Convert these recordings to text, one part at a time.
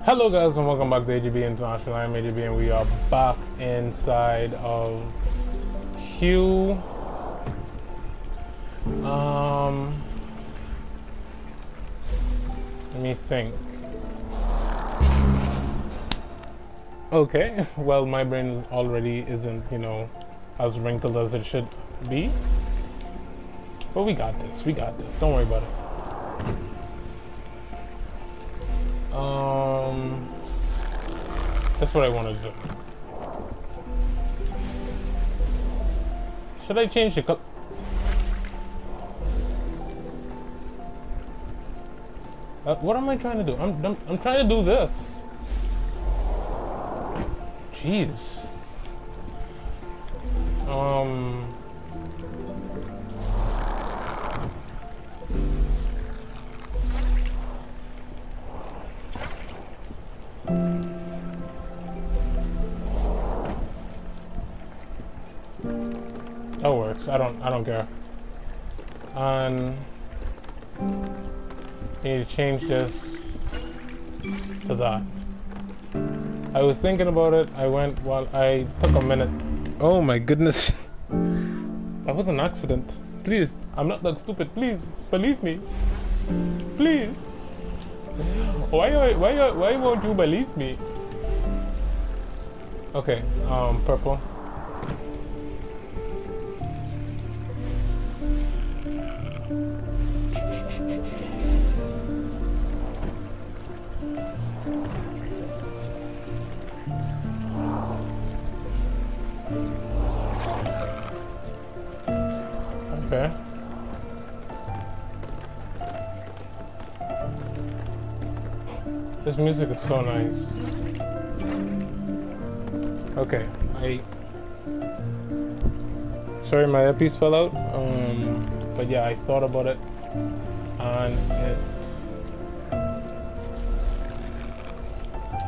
Hello guys and welcome back to AJB International. I'm AJB and we are back inside of Hue. Um, let me think. Okay, well my brain already isn't, you know, as wrinkled as it should be. But we got this, we got this, don't worry about it. Um, that's what I want to do. Should I change the color? Uh, what am I trying to do? I'm, I'm, I'm trying to do this. Jeez. Um. That works. I don't I don't care. And need to change this to that. I was thinking about it. I went while I took a minute. Oh my goodness. that was an accident. Please, I'm not that stupid. Please, believe me. Please. Why why why won't you believe me? Okay, um purple. Music is so nice. Okay, I... Sorry my earpiece fell out, um, but yeah, I thought about it, and it...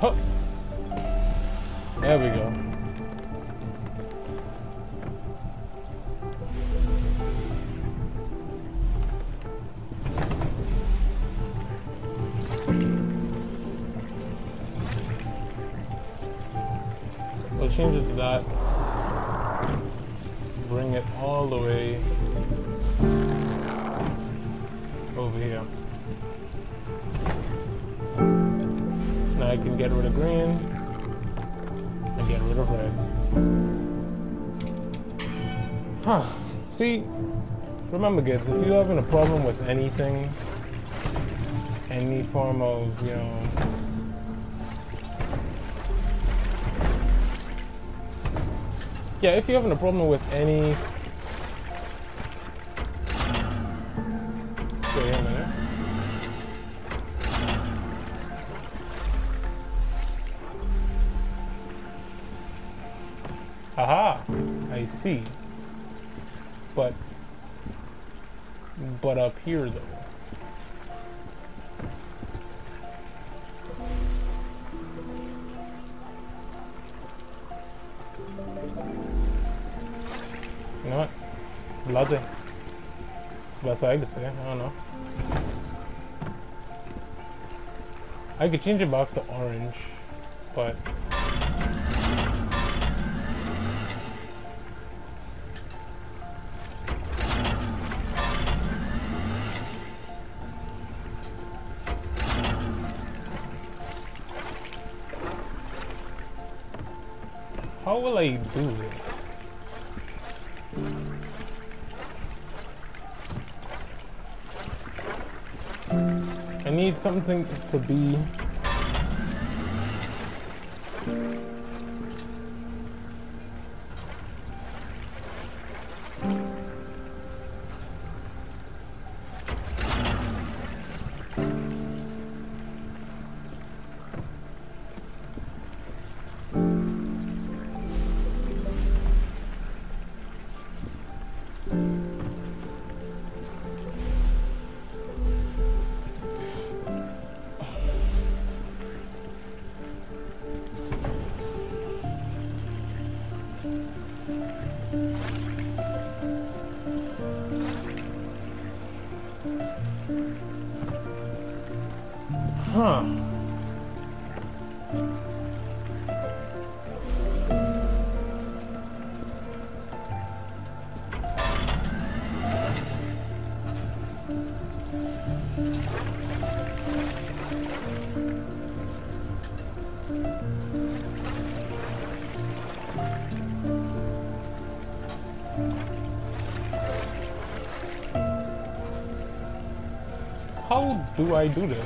Huh. There we go. Change it to that. Bring it all the way over here. Now I can get rid of green and get rid of red. Huh. See, remember kids, if you're having a problem with anything, any form of, you know, Yeah, if you're having a problem with any... Aha! I see. But... But up here, though. The I could say. I don't know. I could change it back to orange, but... How will I do this? Something to be How do I do this?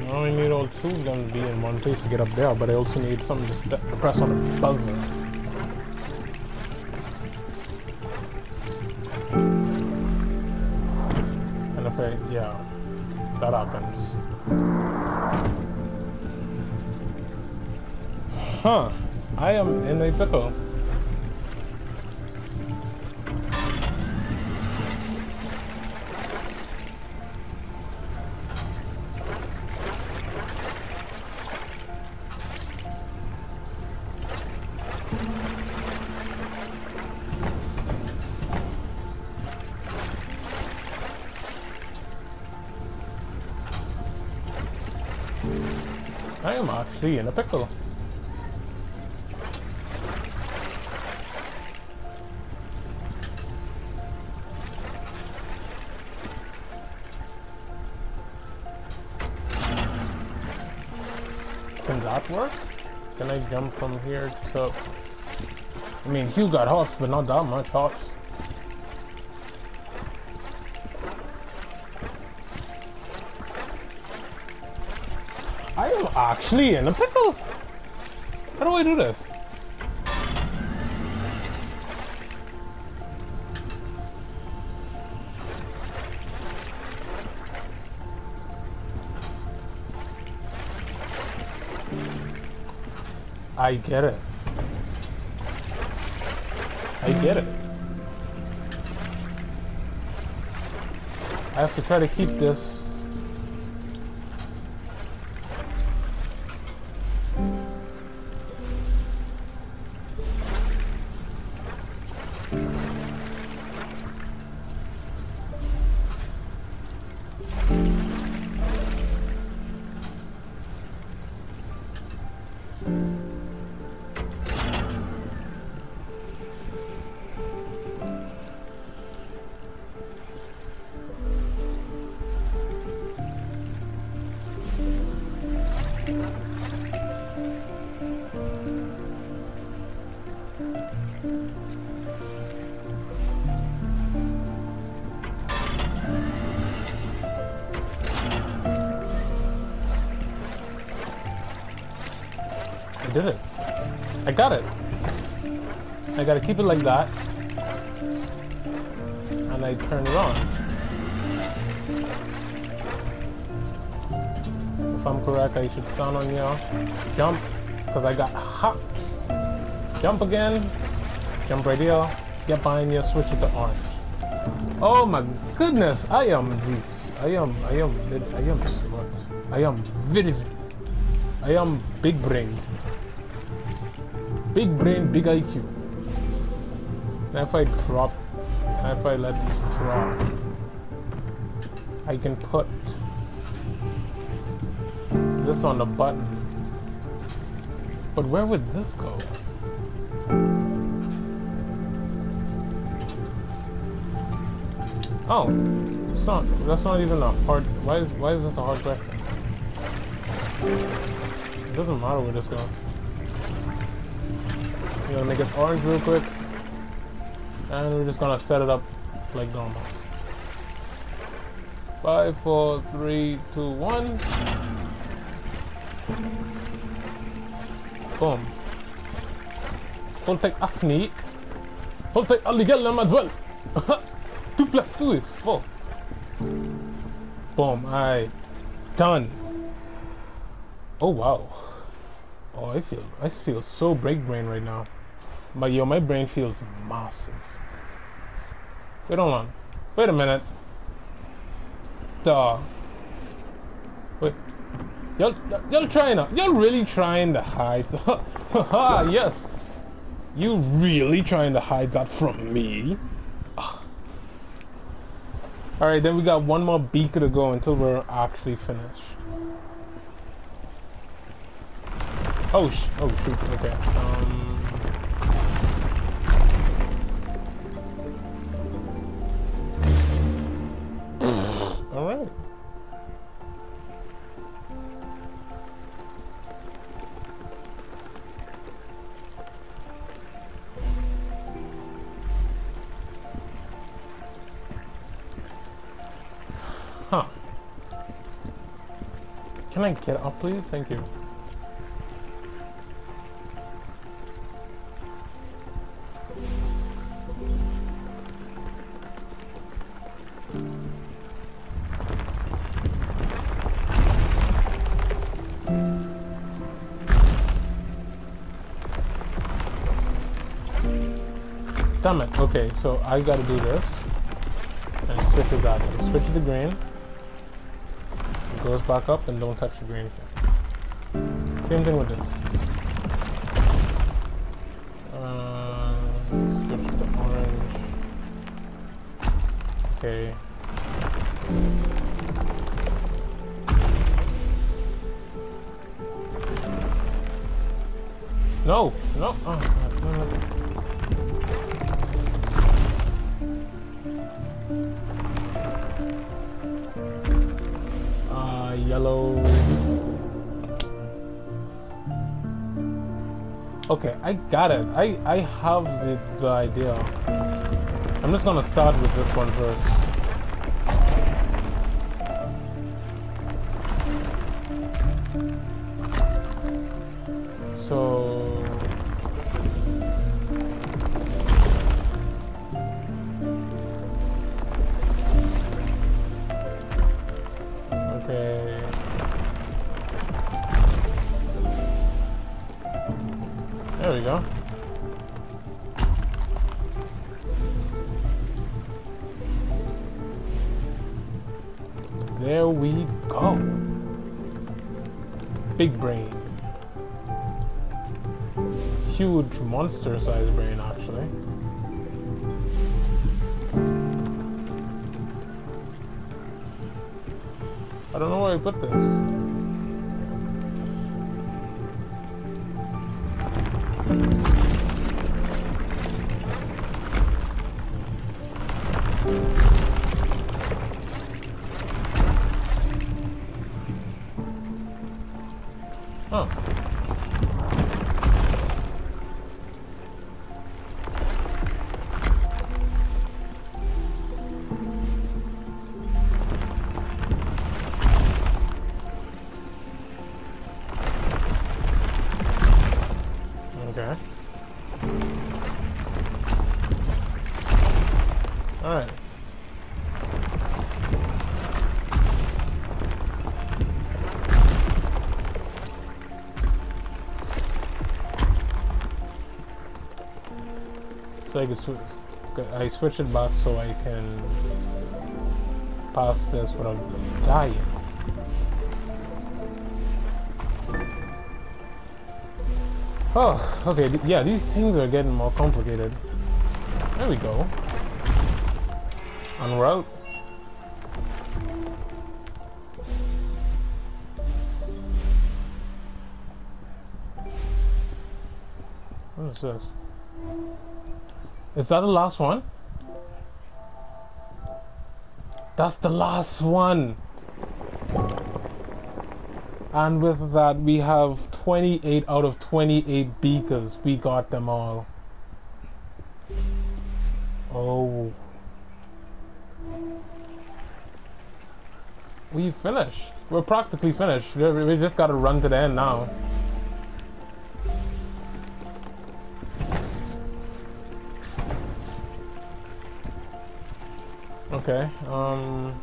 I only need all two them to be in one place to get up there, but I also need something to, press on the buzzer. I, yeah, that happens. Huh, I am in a pickle. I am actually in a pickle. Can that work? Can I jump from here to... I mean, Hue got hops, but not that much hops. Am actually in a pickle. How do I do this? I get it. I get it. I have to try to keep this I got it. I gotta keep it like that. And I turn it on. If I'm correct, I should stand on here. Jump, because I got hops. Jump again. Jump right here. Get behind here, switch it to orange. Oh my goodness, I am this. I am, I am, I am smart. I am very, I am big brain. Big brain, big IQ. And if I drop, and if I let this drop, I can put this on the button. But where would this go? Oh, it's not. That's not even a hard. Why is why is this a hard question? It doesn't matter where this goes. Gonna make it orange real quick, and we're just gonna set it up like normal. Five, four, three, two, one. Boom. Don't take a sneak. Don't take a legal as well. 2 plus 2 is 4. Boom, I done. Oh wow. Oh, I feel I feel so break brain right now. But yo, my brain feels massive. Wait, hold on. Wait a minute. Duh. Wait. Y'all, y'all trying to, y'all really trying to hide. Haha, yes. You really trying to hide that from me? Alright, then we got one more beaker to go until we're actually finished. Oh, sh oh shoot, okay. Um... Can I get up, please? Thank you. Damn it. Okay, so I gotta do this. And switch to that. Switch to the green. It goes back up and don't touch the green. Same thing with this. Uh, orange. Okay. No, no. Oh, Okay, I got it. I I have the, the idea. I'm just gonna start with this one first. There we go. There we go. Big brain. Huge monster sized brain, actually. I don't know where I put this. So I can. I switch it back so I can pass this without dying. Oh, okay. Yeah, these things are getting more complicated. There we go. En route. What is this? Is that the last one? That's the last one. And with that, we have 28 out of 28 beakers. We got them all. Oh. We finished. We're practically finished. We just gotta run to the end now. Okay. Um.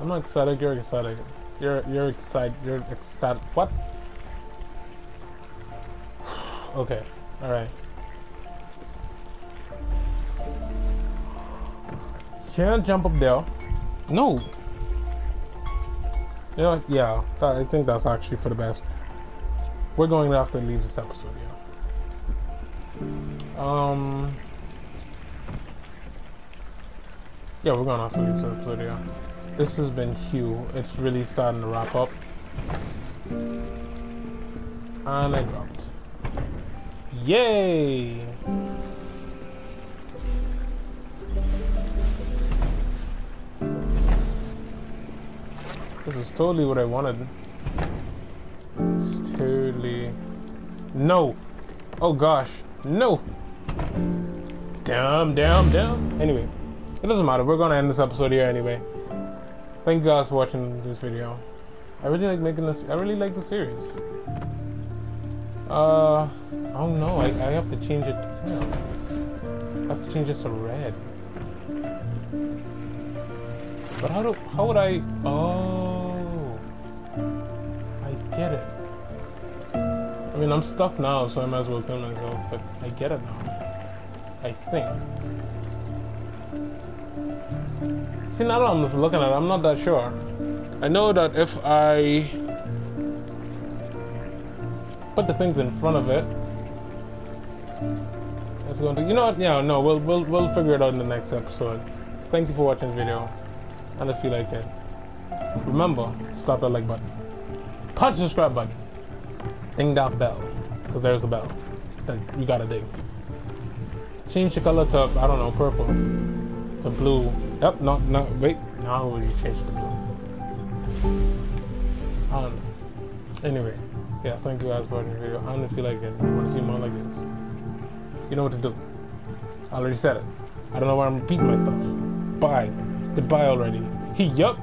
I'm not excited. You're excited. You're you're excited. You're ecstatic. What? okay. All right. Can't jump up there. No. Yeah, yeah. That, I think that's actually for the best. We're going to have to leave this episode. Yeah. Um. Yeah, we're gonna have to leave this episode. Yeah. This has been Hue. It's really starting to wrap up. And I dropped. Yay! This is totally what I wanted. It's totally... No! Oh gosh, no! Damn, damn, damn. Anyway, it doesn't matter. We're gonna end this episode here anyway. Thank you guys for watching this video. I really like making this. I really like the series. Uh, I don't know. I, I have to change it tail. I have to change this to red. But how do? How would I? Oh, I get it. I mean, I'm stuck now, so I might as well kill myself. But I get it now. I think. See, now that I'm looking at it, I'm not that sure. I know that if I put the things in front of it, it's going to. You know what? Yeah, no, we'll we'll we'll figure it out in the next episode. Thank you for watching this video, and if you like it, remember slap that like button, punch the subscribe button, ding that bell, because there's a bell that you gotta ding. Change the color to I don't know purple, to blue. Yep, no, no, wait. Now you change to blue. I know. Anyway, yeah, thank you guys for watching the video. I don't feel like it. You want to see more like this. You know what to do. I already said it. I don't know why I'm repeating myself. Bye. Goodbye already. He yup.